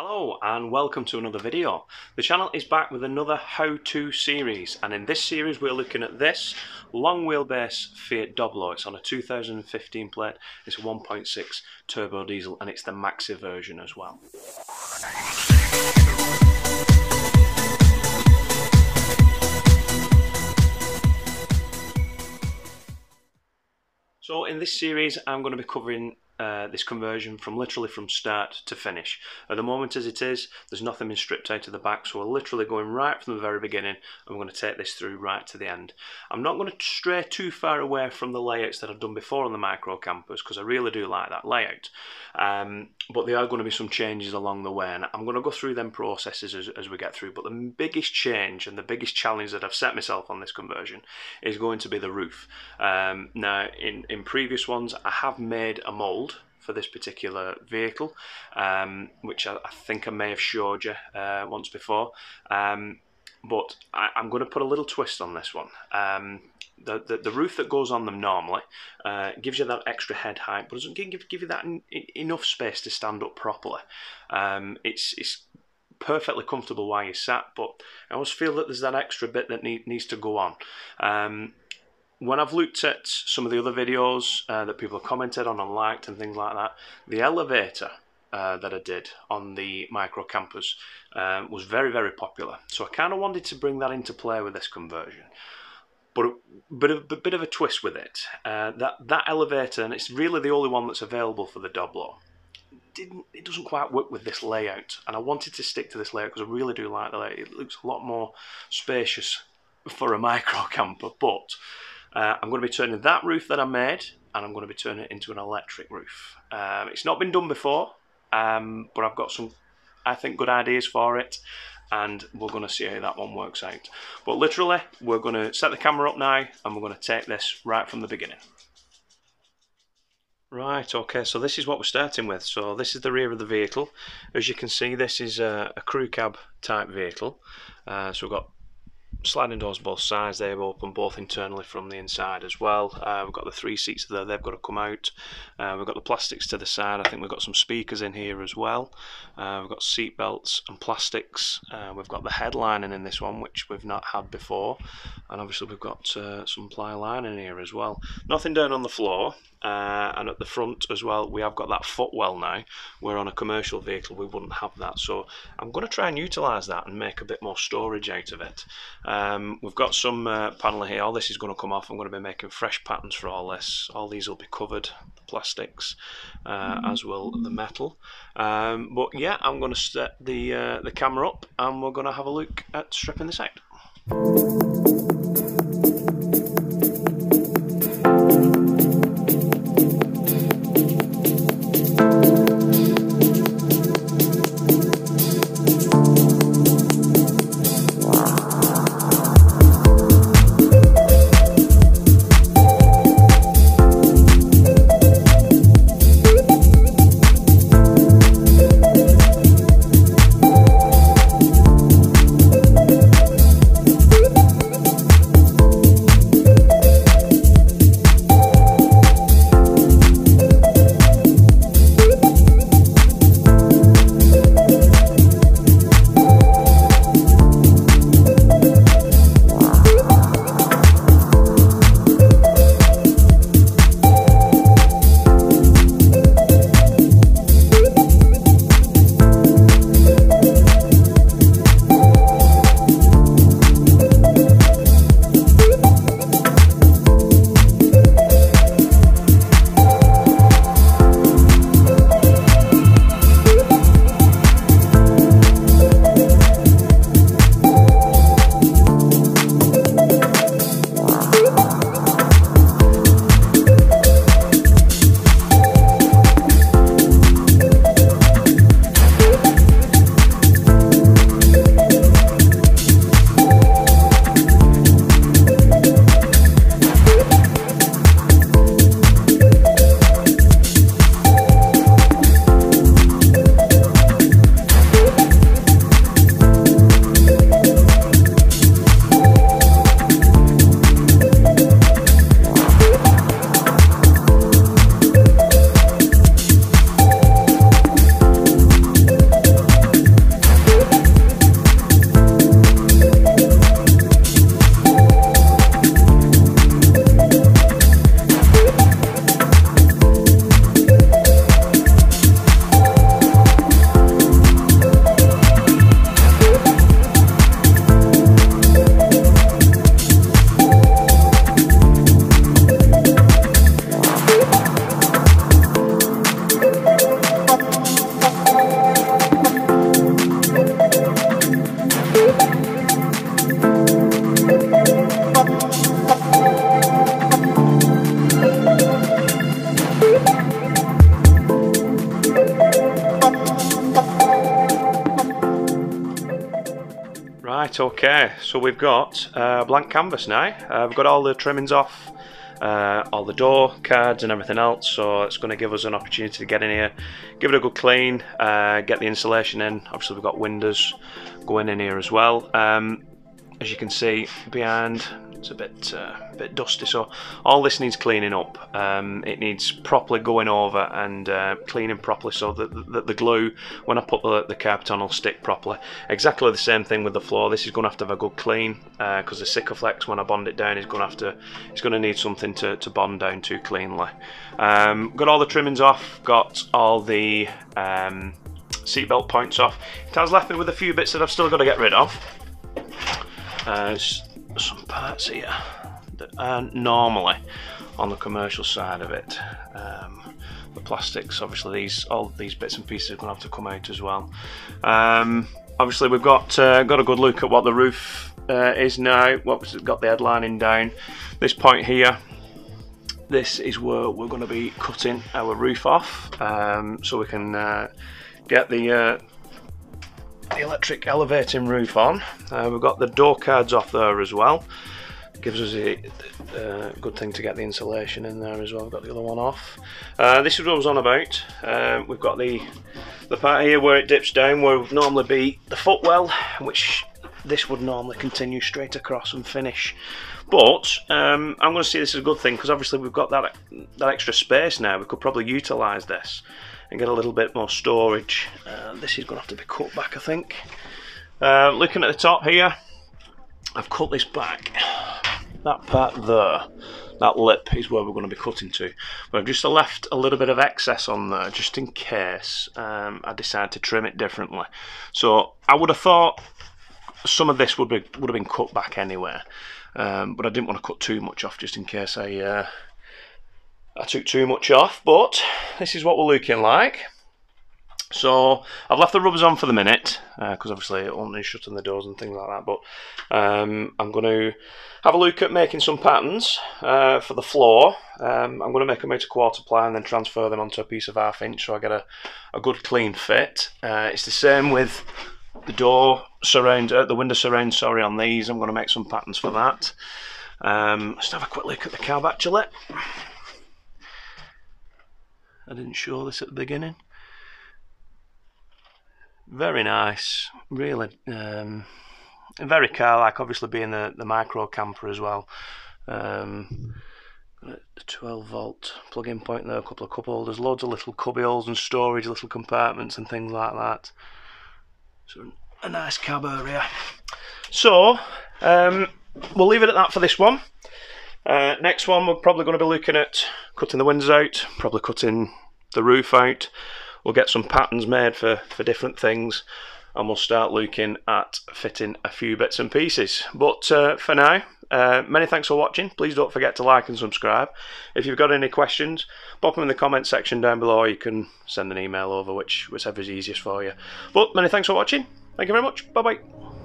Hello and welcome to another video. The channel is back with another how-to series and in this series we're looking at this long wheelbase Fiat Doblo. It's on a 2015 plate, it's a 1.6 turbo diesel and it's the maxi version as well. So in this series I'm going to be covering uh, this conversion from literally from start to finish. At the moment as it is, there's nothing been stripped out of the back, so we're literally going right from the very beginning and we're going to take this through right to the end. I'm not going to stray too far away from the layouts that I've done before on the micro campers because I really do like that layout. Um, but there are going to be some changes along the way and I'm going to go through them processes as, as we get through. But the biggest change and the biggest challenge that I've set myself on this conversion is going to be the roof. Um, now, in, in previous ones, I have made a mould for this particular vehicle, um, which I, I, think I may have showed you uh, once before. Um, but I, am going to put a little twist on this one. Um, the, the, the, roof that goes on them normally uh, gives you that extra head height, but doesn't give, give you that in, enough space to stand up properly. Um, it's, it's perfectly comfortable while you're sat, but I always feel that there's that extra bit that need, needs to go on. Um, when I've looked at some of the other videos uh, that people have commented on and liked and things like that, the elevator uh, that I did on the micro campers um, was very, very popular. So I kind of wanted to bring that into play with this conversion. But a bit of, a bit of a twist with it. Uh, that, that elevator, and it's really the only one that's available for the Doblo, didn't it doesn't quite work with this layout. And I wanted to stick to this layout because I really do like the layout. It looks a lot more spacious for a micro camper, but uh, I'm going to be turning that roof that I made and I'm going to be turning it into an electric roof. Um, it's not been done before, um, but I've got some, I think, good ideas for it and we're going to see how that one works out. But literally, we're going to set the camera up now and we're going to take this right from the beginning. Right, okay, so this is what we're starting with. So this is the rear of the vehicle. As you can see, this is a, a crew cab type vehicle. Uh, so we've got sliding doors both sides they open both internally from the inside as well. Uh, we've got the three seats there they've got to come out. Uh, we've got the plastics to the side. I think we've got some speakers in here as well. Uh, we've got seat belts and plastics. Uh, we've got the headlining in this one which we've not had before. And obviously we've got uh, some ply lining here as well. Nothing down on the floor uh, and at the front as well we have got that footwell now where on a commercial vehicle we wouldn't have that. So I'm going to try and utilize that and make a bit more storage out of it. Um, we've got some uh, panel here. All this is going to come off. I'm going to be making fresh patterns for all this. All these will be covered the plastics uh, as will the metal. Um, but yeah I'm going to set the uh, the camera up and we're going to have a look at stripping this out Okay, so we've got uh, blank canvas now. Uh, we've got all the trimmings off, uh, all the door cards and everything else, so it's going to give us an opportunity to get in here, give it a good clean, uh, get the insulation in. Obviously, we've got windows going in here as well. Um, as you can see behind, it's a bit uh, a bit dusty so all this needs cleaning up. Um, it needs properly going over and uh, cleaning properly so that the, glue when I put the, the carpet on will stick properly. Exactly the same thing with the floor. This is going to have to have a good clean because uh, the Sikaflex when I bond it down is going to have to it's going to need something to, to bond down to cleanly. Um, got all the trimmings off got all the um, seatbelt points off. It has left me with a few bits that I've still got to get rid of. Uh, some parts here that aren't normally on the commercial side of it. Um, the plastics, obviously, these all these bits and pieces are going to have to come out as well. Um, obviously, we've got uh, got a good look at what the roof uh, is now. What we've got the headlining down. This point here, this is where we're going to be cutting our roof off, um, so we can uh, get the uh, the electric elevating roof on. Uh, we've got the door cards off there as well. Gives us a uh, good thing to get the insulation in there as well. We've got the other one off. Uh, this is what I was on about. Uh, we've got the the part here where it dips down, where would normally be the footwell, which this would normally continue straight across and finish. But um, I'm going to see this as a good thing because obviously we've got that that extra space now. We could probably utilise this and get a little bit more storage. Uh, this is going to have to be cut back, I think. Uh, looking at the top here, I've cut this back. That part there, that lip is where we're going to be cutting to. But I've just left a little bit of excess on there, just in case um, I decide to trim it differently. So I would have thought some of this would be would have been cut back anyway, um, but I didn't want to cut too much off just in case I uh, I took too much off, but this is what we're looking like. So I've left the rubbers on for the minute because uh, obviously it won't shutting the doors and things like that. But um, I'm going to have a look at making some patterns uh, for the floor. Um, I'm going to make them out of quarter ply and then transfer them onto a piece of half inch so I get a, a good clean fit. Uh, it's the same with the door surround, uh, the window surround. Sorry on these. I'm going to make some patterns for that. Um, let's have a quick look at the cab actually. I didn't show this at the beginning. Very nice, really um, very car-like, obviously being the, the micro camper as well. Um, 12 volt plug-in point there, a couple of cup holders, loads of little cubby holes and storage, little compartments and things like that. So a nice cab area. So um, we'll leave it at that for this one. Uh, next one, we're probably going to be looking at cutting the windows out, probably cutting the roof out. We'll get some patterns made for, for different things and we'll start looking at fitting a few bits and pieces. But uh, for now, uh, many thanks for watching. Please don't forget to like and subscribe. If you've got any questions, pop them in the comment section down below. Or you can send an email over, which whichever is easiest for you. But many thanks for watching. Thank you very much. Bye bye.